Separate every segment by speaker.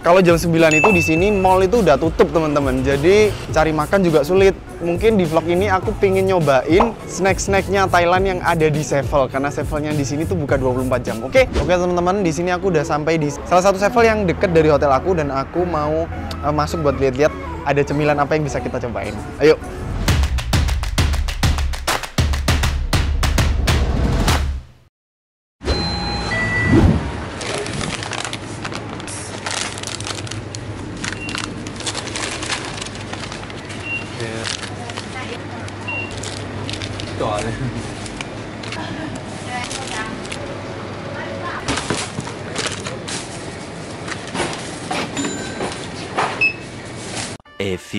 Speaker 1: Kalau jam 9 itu di sini mall itu udah tutup teman-teman. Jadi cari makan juga sulit. Mungkin di vlog ini aku pingin nyobain snack-snacknya Thailand yang ada di Sevel karena Sevelnya di sini tuh buka 24 jam. Oke, oke teman-teman. Di sini aku udah sampai di salah satu Sevel yang deket dari hotel aku dan aku mau uh, masuk buat lihat-lihat ada cemilan apa yang bisa kita cobain. Ayo.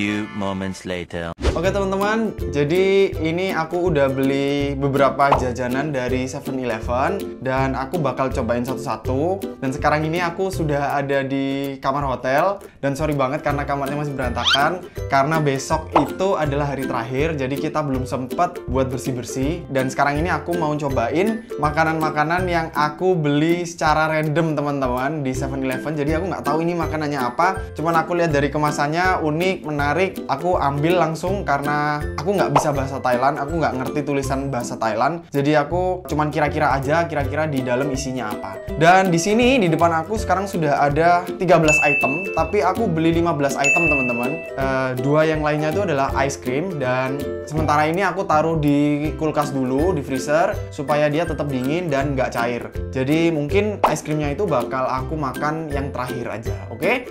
Speaker 2: Few moments later.
Speaker 1: Oke teman-teman, jadi ini aku udah beli beberapa jajanan dari 7-Eleven dan aku bakal cobain satu-satu. Dan sekarang ini aku sudah ada di kamar hotel dan sorry banget karena kamarnya masih berantakan karena besok itu adalah hari terakhir jadi kita belum sempet buat bersih-bersih dan sekarang ini aku mau cobain makanan-makanan yang aku beli secara random teman-teman di 7-Eleven. Jadi aku nggak tahu ini makanannya apa, cuman aku lihat dari kemasannya unik, menarik, aku ambil langsung karena aku nggak bisa bahasa Thailand, aku nggak ngerti tulisan bahasa Thailand. Jadi aku cuman kira-kira aja kira-kira di dalam isinya apa. Dan di sini di depan aku sekarang sudah ada 13 item, tapi aku beli 15 item teman-teman. Eh, dua yang lainnya itu adalah ice cream dan sementara ini aku taruh di kulkas dulu di freezer supaya dia tetap dingin dan nggak cair. Jadi mungkin ice creamnya itu bakal aku makan yang terakhir aja, oke?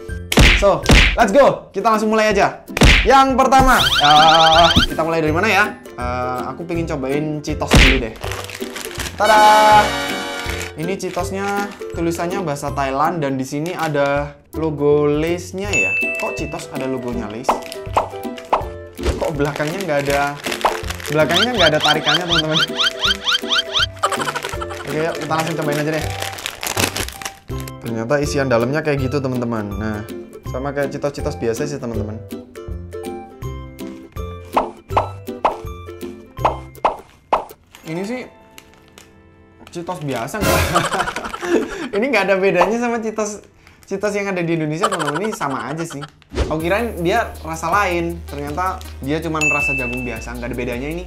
Speaker 1: So, let's go. Kita langsung mulai aja. Yang pertama, uh, kita mulai dari mana ya? Uh, aku pengen cobain Cheetos dulu deh. Tada! Ini Cheetosnya tulisannya bahasa Thailand dan di sini ada logo Lace-nya ya. Kok Cheetos ada logonya Lace? Kok belakangnya nggak ada belakangnya nggak ada tarikannya teman-teman? Oke, yuk kita langsung cobain aja deh. Ternyata isian dalamnya kayak gitu teman-teman. Nah, sama kayak Cheetos-Cheetos biasa sih teman-teman. Ini sih Cheetos biasa nggak? ini nggak ada bedanya sama Cheetos Cheetos yang ada di Indonesia teman-teman ini sama aja sih. Aku kirain dia rasa lain, ternyata dia cuma rasa jagung biasa, nggak ada bedanya ini.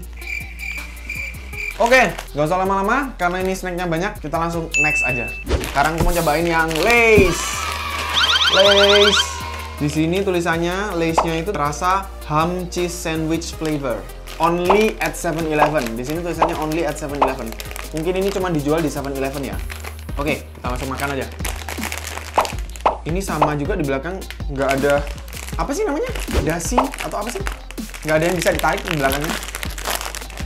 Speaker 1: Oke, nggak usah lama-lama karena ini snacknya banyak, kita langsung next aja. Sekarang aku mau cobain yang Lays. Lays. Di sini tulisannya Lays-nya itu rasa ham cheese sandwich flavor. Only at 7-Eleven. Di sini tulisannya only at 7-Eleven. Mungkin ini cuma dijual di 7-Eleven ya. Oke, kita langsung makan aja. Ini sama juga di belakang nggak ada apa sih namanya? Dasi atau apa sih? Nggak ada yang bisa ditarik di belakangnya.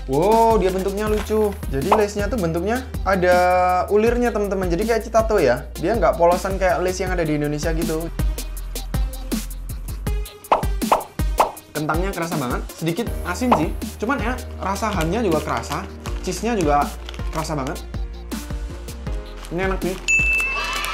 Speaker 1: Wow, dia bentuknya lucu. Jadi lace-nya tuh bentuknya ada ulirnya teman-teman. Jadi kayak citato ya. Dia nggak polosan kayak lace yang ada di Indonesia gitu. Kentangnya kerasa banget, sedikit asin sih. Cuman ya rasa hamnya juga kerasa, cheese-nya juga kerasa banget. Ini enak nih.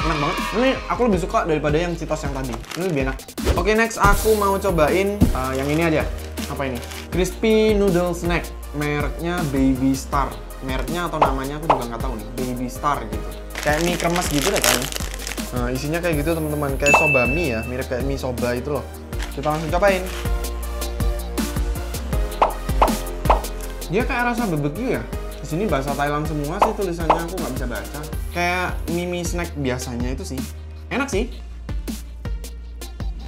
Speaker 1: Enak banget. Ini aku lebih suka daripada yang Cheetos yang tadi. Ini lebih enak. Oke, next aku mau cobain uh, yang ini aja. Apa ini? Crispy Noodle Snack. Mereknya Baby Star. Mereknya atau namanya aku juga nggak tahu nih. Baby Star gitu. Kayak mie kremes gitu deh kayaknya. Nah, isinya kayak gitu teman-teman. Kayak soba mie ya. Mirip kayak mie soba itu loh. Kita langsung cobain. Dia kayak rasa barbecue ya. Di sini bahasa Thailand semua sih tulisannya aku nggak bisa baca. Kayak mimi snack biasanya itu sih. Enak sih.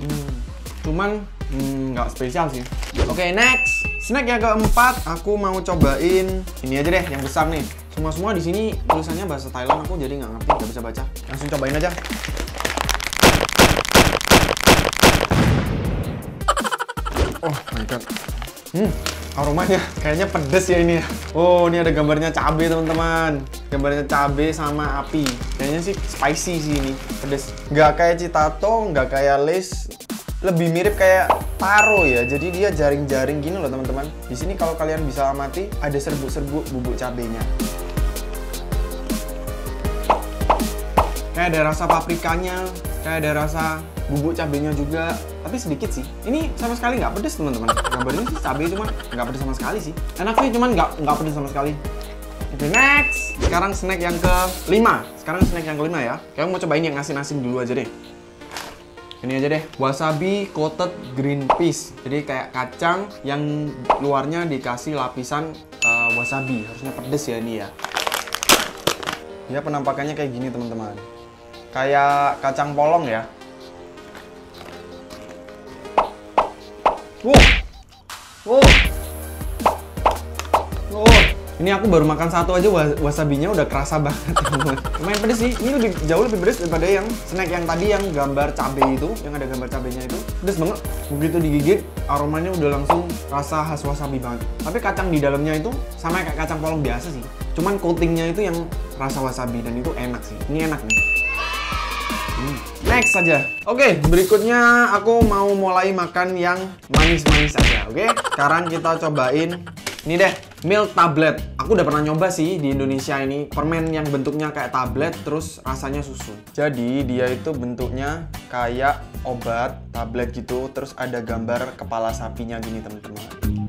Speaker 1: Hmm, cuman hmm, nggak spesial sih. Oke next, snack yang keempat aku mau cobain ini aja deh yang besar nih. Semua semua di sini tulisannya bahasa Thailand aku jadi nggak ngerti nggak bisa baca. Langsung cobain aja. Oh my god. Hmm, aromanya kayaknya pedes ya ini ya. Oh, ini ada gambarnya cabe teman-teman. Gambarnya cabe sama api. Kayaknya sih spicy sih ini, pedes. Nggak kayak citato, nggak kayak lace. Lebih mirip kayak taro ya. Jadi dia jaring-jaring gini loh teman-teman. Di sini kalau kalian bisa amati ada serbuk-serbuk bubuk cabenya. Kayak ada rasa paprikanya, kayak ada rasa bubuk cabenya juga tapi sedikit sih ini sama sekali nggak pedes teman-teman gambarnya sih cabai cuman nggak pedes sama sekali sih enak sih cuman nggak nggak pedes sama sekali Oke next sekarang snack yang ke lima sekarang snack yang kelima ya kamu mau cobain yang asin-asin dulu aja deh Ini aja deh, wasabi coated green peas. Jadi kayak kacang yang luarnya dikasih lapisan uh, wasabi. Harusnya pedes ya ini ya. Ya penampakannya kayak gini teman-teman. Kayak kacang polong ya. Wow. Wow. Wow. Ini aku baru makan satu aja wasabinya udah kerasa banget. Lumayan pedes sih. Ini lebih jauh lebih pedes daripada yang snack yang tadi yang gambar cabai itu, yang ada gambar cabenya itu. Pedes banget. Begitu digigit, aromanya udah langsung rasa khas wasabi banget. Tapi kacang di dalamnya itu sama kayak kacang polong biasa sih. Cuman coatingnya itu yang rasa wasabi dan itu enak sih. Ini enak nih. Next saja. Oke, berikutnya aku mau mulai makan yang manis-manis aja. Oke, sekarang kita cobain ini deh, milk tablet. Aku udah pernah nyoba sih di Indonesia ini permen yang bentuknya kayak tablet terus rasanya susu. Jadi dia itu bentuknya kayak obat tablet gitu terus ada gambar kepala sapinya gini teman-teman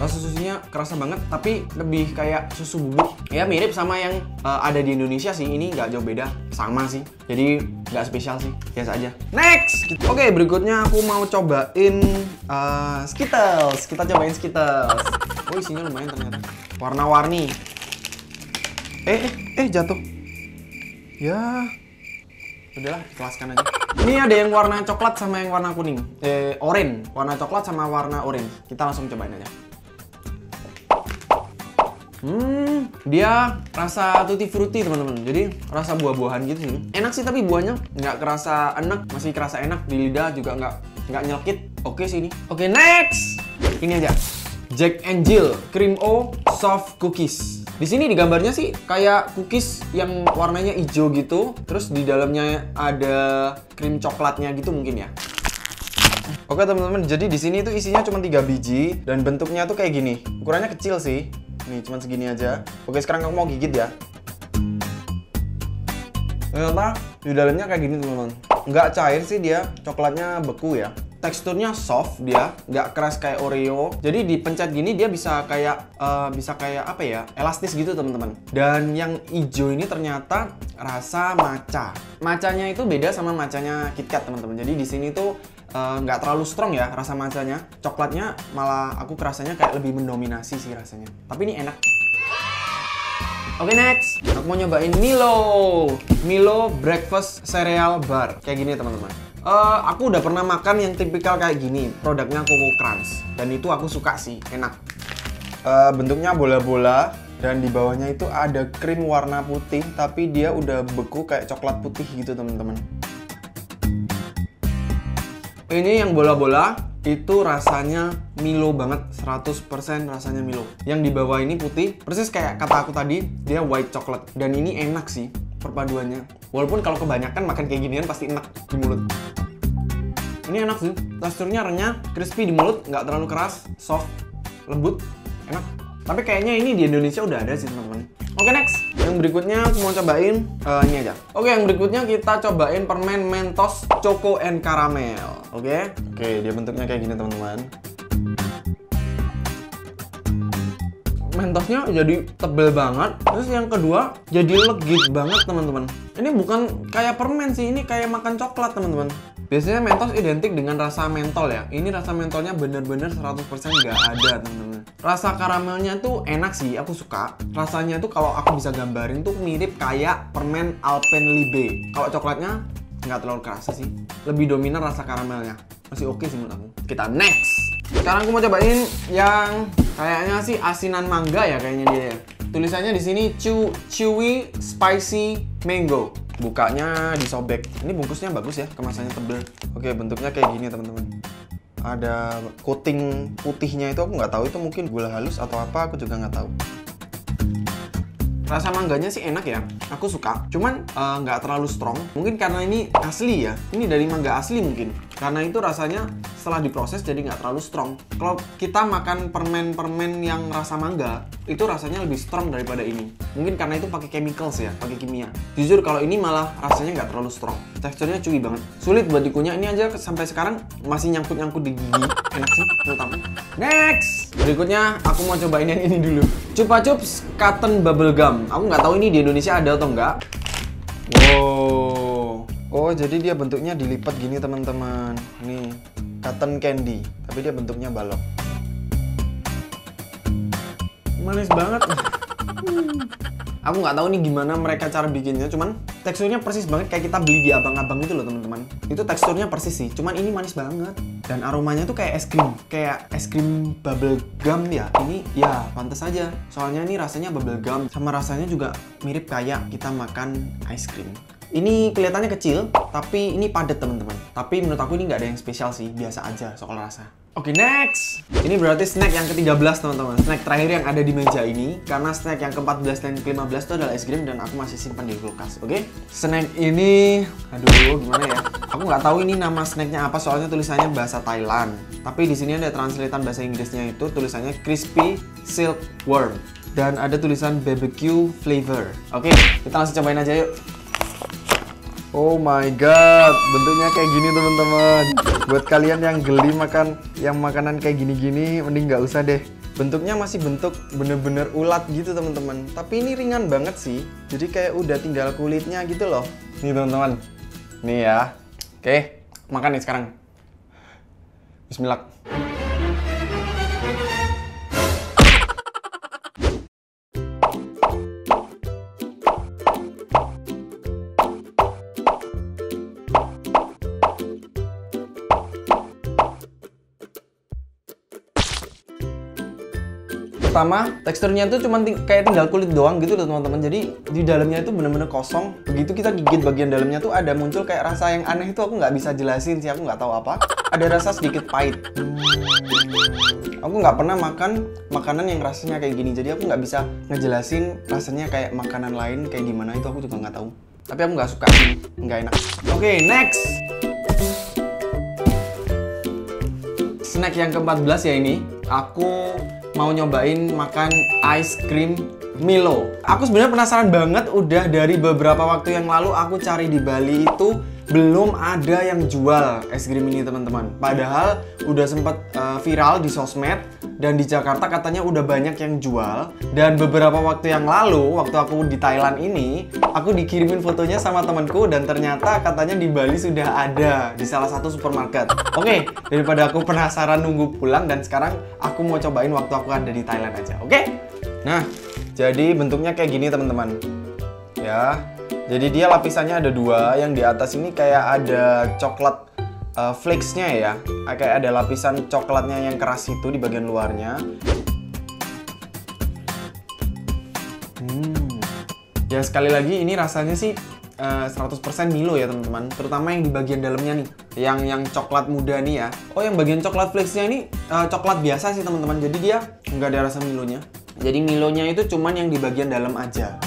Speaker 1: rasa susunya kerasa banget tapi lebih kayak susu bubuk. Ya mirip sama yang uh, ada di Indonesia sih. Ini nggak jauh beda. Sama sih. Jadi nggak spesial sih. Biasa aja. Next! Oke okay, berikutnya aku mau cobain uh, Skittles. Kita cobain Skittles. Oh isinya lumayan ternyata. Warna-warni. Eh eh eh jatuh. Ya. Udahlah kelaskan aja. Ini ada yang warna coklat sama yang warna kuning. Eh orange. Warna coklat sama warna orange. Kita langsung cobain aja Hmm, dia rasa tutti frutti teman-teman. Jadi rasa buah-buahan gitu sih. Enak sih tapi buahnya nggak kerasa enak, masih kerasa enak di lidah juga nggak nggak nyelkit. Oke sih ini. Oke next, ini aja. Jack and Jill Cream O Soft Cookies. Di sini di gambarnya sih kayak cookies yang warnanya hijau gitu, terus di dalamnya ada krim coklatnya gitu mungkin ya. Oke teman-teman, jadi di sini tuh isinya cuma 3 biji dan bentuknya tuh kayak gini. Ukurannya kecil sih. Nih, cuma segini aja. Oke, sekarang kamu mau gigit ya. Ternyata di dalamnya kayak gini teman-teman. Nggak cair sih dia, coklatnya beku ya. Teksturnya soft dia, nggak keras kayak Oreo. Jadi dipencet gini dia bisa kayak uh, bisa kayak apa ya, elastis gitu teman-teman. Dan yang hijau ini ternyata rasa maca. Macanya itu beda sama macanya KitKat teman-teman. Jadi di sini tuh nggak uh, terlalu strong ya rasa macanya. Coklatnya malah aku kerasanya kayak lebih mendominasi sih rasanya. Tapi ini enak. Oke okay, next, aku mau nyobain Milo, Milo Breakfast Cereal Bar, kayak gini teman-teman. Uh, aku udah pernah makan yang tipikal kayak gini, produknya Coco Crunch, dan itu aku suka sih, enak. Uh, bentuknya bola-bola, dan di bawahnya itu ada krim warna putih, tapi dia udah beku kayak coklat putih gitu teman-teman. Ini yang bola-bola itu rasanya Milo banget 100% rasanya Milo. Yang di bawah ini putih persis kayak kata aku tadi dia white chocolate. Dan ini enak sih perpaduannya. Walaupun kalau kebanyakan makan kayak ginian pasti enak di mulut. Ini enak sih teksturnya renyah crispy di mulut nggak terlalu keras soft lembut enak. Tapi kayaknya ini di Indonesia udah ada sih teman-teman. Oke okay, next, yang berikutnya aku mau cobain uh, ini aja. Oke, okay, yang berikutnya kita cobain permen Mentos Choco and Caramel. Oke, okay? oke okay, dia bentuknya kayak gini teman-teman. Mentosnya jadi tebel banget. Terus yang kedua jadi legit banget teman-teman. Ini bukan kayak permen sih, ini kayak makan coklat teman-teman. Biasanya mentos identik dengan rasa mentol ya. Ini rasa mentolnya bener-bener 100% nggak ada teman-teman. Rasa karamelnya tuh enak sih, aku suka. Rasanya tuh kalau aku bisa gambarin tuh mirip kayak permen Alpenlibe. Kalau coklatnya nggak terlalu kerasa sih. Lebih dominan rasa karamelnya. Masih oke okay sih menurut aku. Kita next. Sekarang aku mau cobain yang kayaknya sih asinan mangga ya kayaknya dia ya. Tulisannya di sini chew, chewy spicy mango bukanya disobek ini bungkusnya bagus ya kemasannya tebel oke bentuknya kayak gini teman-teman ada coating putihnya itu aku nggak tahu itu mungkin gula halus atau apa aku juga nggak tahu Rasa mangganya sih enak ya, aku suka. Cuman eh, nggak uh, terlalu strong. Mungkin karena ini asli ya, ini dari mangga asli mungkin. Karena itu rasanya setelah diproses jadi nggak terlalu strong. Kalau kita makan permen-permen yang rasa mangga, itu rasanya lebih strong daripada ini. Mungkin karena itu pakai chemicals ya, pakai kimia. Jujur kalau ini malah rasanya nggak terlalu strong. Teksturnya cuy banget. Sulit buat dikunyah. Ini aja sampai sekarang masih nyangkut-nyangkut di gigi. Enak sih, menurut Next! Berikutnya aku mau cobain yang ini dulu. Chupa Chups Cotton Bubble Gum. Aku nggak tahu ini di Indonesia ada atau enggak. Wow. Oh, jadi dia bentuknya dilipat gini teman-teman. Nih, cotton candy, tapi dia bentuknya balok. Manis banget. Aku nggak tahu nih gimana mereka cara bikinnya, cuman teksturnya persis banget kayak kita beli di abang-abang itu loh teman-teman. Itu teksturnya persis sih, cuman ini manis banget. Dan aromanya tuh kayak es krim, kayak es krim bubble gum ya. Ini ya pantas aja, soalnya ini rasanya bubble gum sama rasanya juga mirip kayak kita makan ice cream. Ini kelihatannya kecil, tapi ini padat teman-teman. Tapi menurut aku ini nggak ada yang spesial sih, biasa aja soal rasa. Oke next, ini berarti snack yang ke-13 teman-teman. Snack terakhir yang ada di meja ini, karena snack yang ke-14 dan ke-15 itu adalah es krim dan aku masih simpan di kulkas. Oke, snack ini, aduh gimana ya? Aku nggak tahu ini nama snacknya apa, soalnya tulisannya bahasa Thailand. Tapi di sini ada translatean bahasa Inggrisnya itu tulisannya crispy silkworm dan ada tulisan BBQ flavor. Oke, kita langsung cobain aja yuk. Oh my god, bentuknya kayak gini teman-teman. Buat kalian yang geli makan yang makanan kayak gini-gini, mending nggak usah deh. Bentuknya masih bentuk bener-bener ulat gitu teman-teman. Tapi ini ringan banget sih. Jadi kayak udah tinggal kulitnya gitu loh. Nih teman-teman. Nih ya. Oke, makan nih sekarang. Bismillah. Pertama teksturnya itu cuma ting kayak tinggal kulit doang gitu loh teman-teman. Jadi di dalamnya itu bener-bener kosong. Begitu kita gigit bagian dalamnya tuh ada muncul kayak rasa yang aneh itu aku nggak bisa jelasin sih aku nggak tahu apa. Ada rasa sedikit pahit. Aku nggak pernah makan makanan yang rasanya kayak gini. Jadi aku nggak bisa ngejelasin rasanya kayak makanan lain kayak gimana itu aku juga nggak tahu. Tapi aku nggak suka nggak enak. Oke okay, next! Snack yang ke-14 ya ini. Aku mau nyobain makan ice cream Milo. Aku sebenarnya penasaran banget udah dari beberapa waktu yang lalu aku cari di Bali itu belum ada yang jual es krim ini teman-teman. Padahal udah sempat uh, viral di sosmed dan di Jakarta katanya udah banyak yang jual dan beberapa waktu yang lalu waktu aku di Thailand ini aku dikirimin fotonya sama temanku dan ternyata katanya di Bali sudah ada di salah satu supermarket oke okay, daripada aku penasaran nunggu pulang dan sekarang aku mau cobain waktu aku ada di Thailand aja oke okay? nah jadi bentuknya kayak gini teman-teman. Ya. Jadi dia lapisannya ada dua. Yang di atas ini kayak ada coklat uh, flakesnya ya. Kayak ada lapisan coklatnya yang keras itu di bagian luarnya. Hmm. ya sekali lagi ini rasanya sih uh, 100% Milo ya teman-teman. Terutama yang di bagian dalamnya nih. Yang yang coklat muda nih ya. Oh yang bagian coklat flakesnya ini uh, coklat biasa sih teman-teman. Jadi dia nggak ada rasa Milonya jadi Milonya itu cuman yang di bagian dalam aja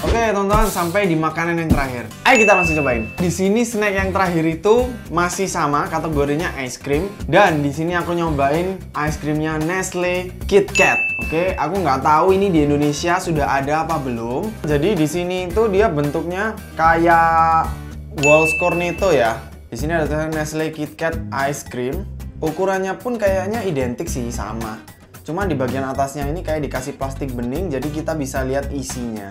Speaker 1: Oke teman-teman sampai di makanan yang terakhir. Ayo kita langsung cobain. Di sini snack yang terakhir itu masih sama kategorinya ice cream dan di sini aku nyobain ice creamnya Nestle Kit Kat. Oke, aku nggak tahu ini di Indonesia sudah ada apa belum. Jadi di sini itu dia bentuknya kayak Walls Cornetto ya. Di sini ada Nestle Kit Kat Ice Cream. Ukurannya pun kayaknya identik sih sama. Cuma di bagian atasnya ini kayak dikasih plastik bening jadi kita bisa lihat isinya.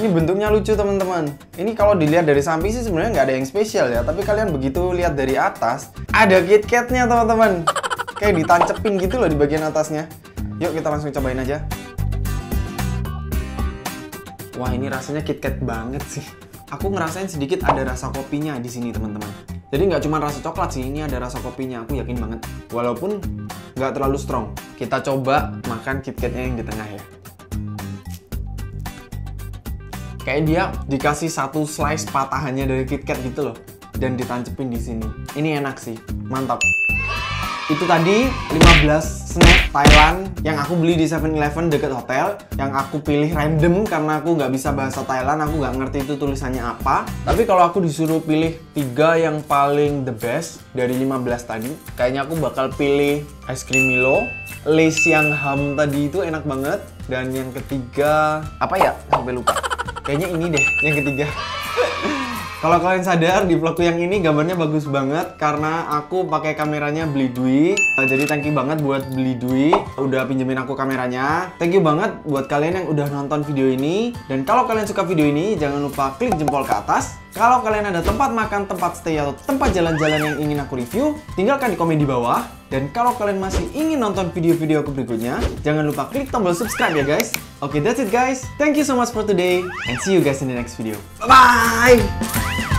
Speaker 1: Ini bentuknya lucu teman-teman. Ini kalau dilihat dari samping sih sebenarnya nggak ada yang spesial ya. Tapi kalian begitu lihat dari atas, ada KitKatnya teman-teman. Kayak ditancepin gitu loh di bagian atasnya. Yuk kita langsung cobain aja. Wah ini rasanya KitKat banget sih. Aku ngerasain sedikit ada rasa kopinya di sini teman-teman. Jadi nggak cuma rasa coklat sih, ini ada rasa kopinya. Aku yakin banget. Walaupun nggak terlalu strong. Kita coba makan KitKatnya yang di tengah ya kayak dia dikasih satu slice patahannya dari KitKat gitu loh dan ditancepin di sini. Ini enak sih, mantap. Itu tadi 15 snack Thailand yang aku beli di 7-Eleven deket hotel Yang aku pilih random karena aku nggak bisa bahasa Thailand Aku nggak ngerti itu tulisannya apa. Tapi kalau aku disuruh pilih tiga yang paling the best dari 15 tadi Kayaknya aku bakal pilih ice cream Milo. Lace yang ham tadi itu enak banget. Dan yang ketiga, apa ya? Sampai lupa. Kayaknya ini deh yang ketiga Kalau kalian sadar di vlogku yang ini gambarnya bagus banget karena aku pakai kameranya Beli Dwi. Uh, jadi thank you banget buat Beli Dwi udah pinjemin aku kameranya. Thank you banget buat kalian yang udah nonton video ini. Dan kalau kalian suka video ini jangan lupa klik jempol ke atas. Kalau kalian ada tempat makan, tempat stay atau tempat jalan-jalan yang ingin aku review, tinggalkan di komen di bawah. Dan kalau kalian masih ingin nonton video-video aku berikutnya, jangan lupa klik tombol subscribe ya guys. Oke, okay, that's it guys. Thank you so much for today and see you guys in the next video. Bye bye.